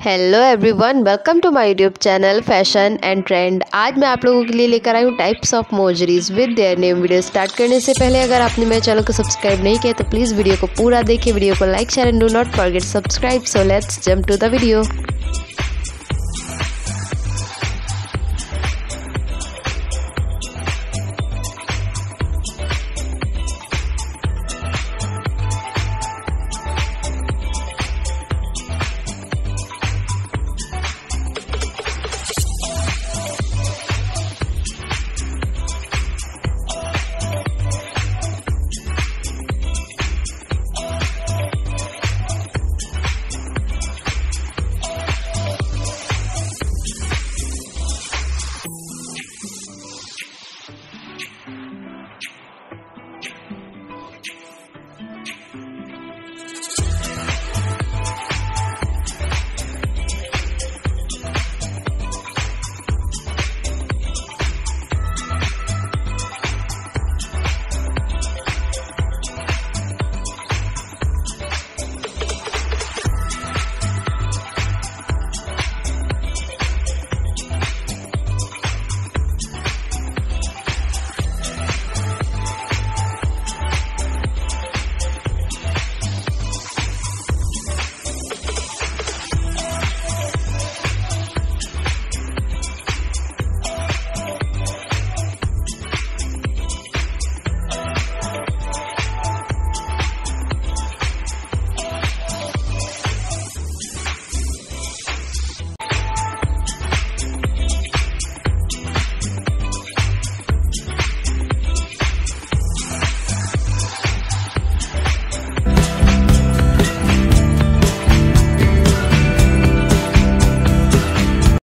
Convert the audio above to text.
hello everyone welcome to my YouTube channel fashion and trend आज मैं आप लोगों के लिए लेकर आई हूँ types of mojaris with their name video start करने से पहले अगर आपने मेरे चैनल को सब्सक्राइब नहीं किया तो प्लीज़ वीडियो को पूरा देखिए वीडियो को like share and do not forget subscribe so let's jump to the video